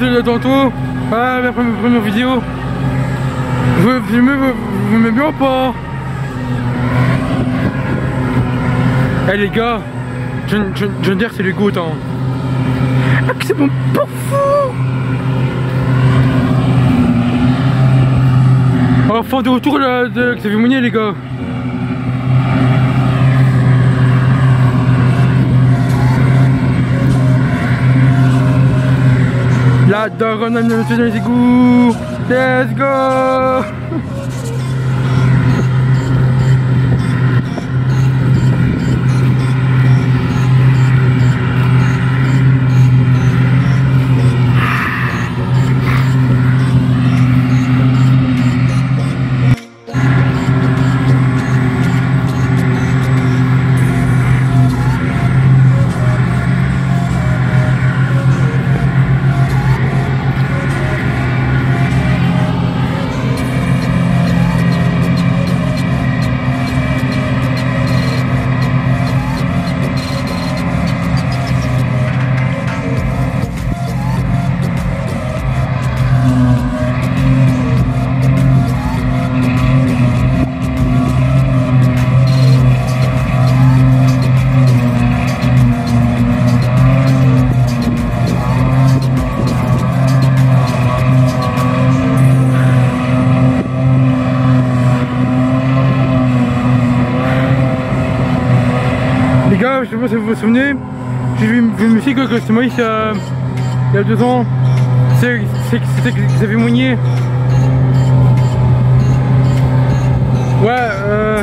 c'est là tantôt. Ah, la première, vidéo. Vous, aimez, vous, vous bien ou pas? Eh les gars, je, je, je veux dire c'est les gouttes hein. Ah que c'est bon pour fou Enfin de retour là, de Xavier Mounier les gars 야, 너건 남녀 주전시구. Let's go. Vous vous souvenez, j'ai vu une musique que c'était Moïse a, il y a deux ans. C'était Xavier Mounier. Ouais, euh...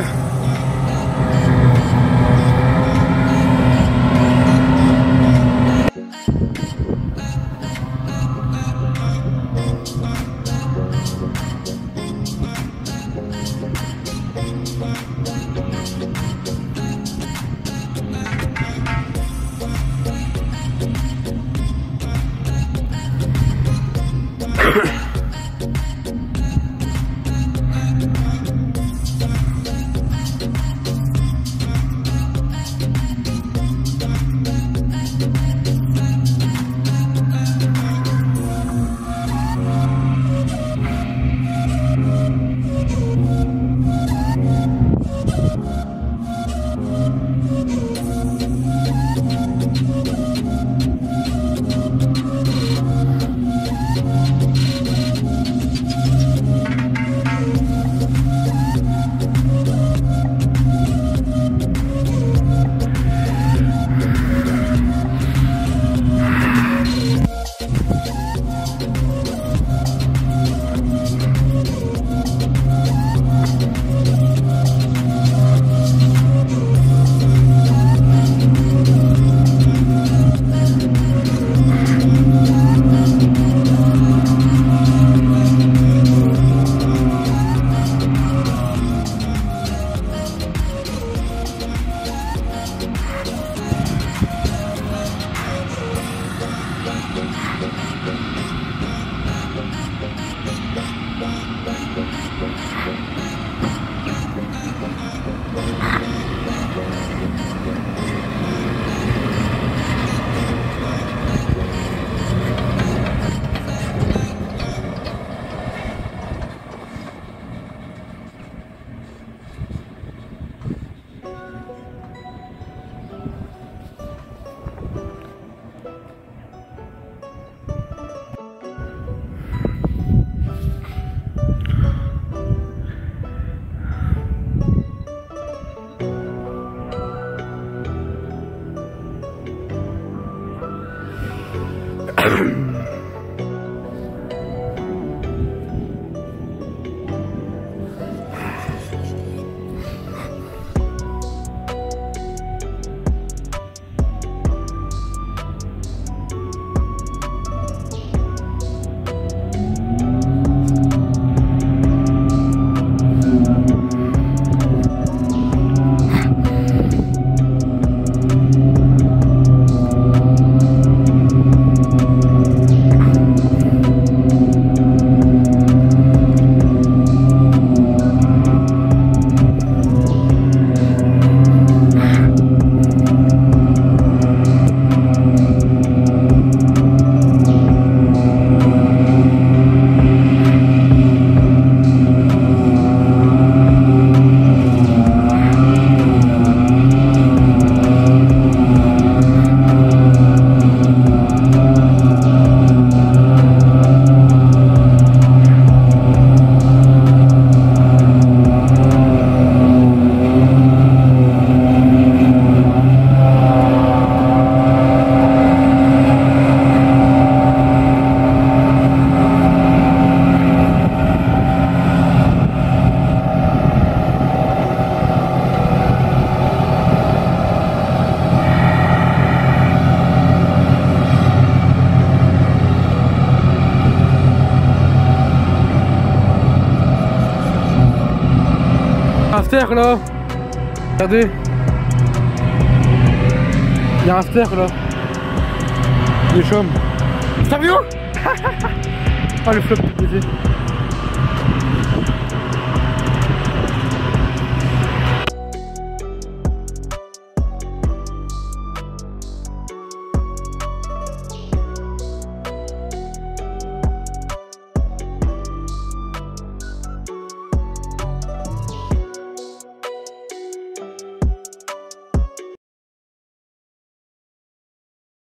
Claro. Là. Regardez. Il y a un after là. Des chaumes. Sérieux? Oh le flop, baiser.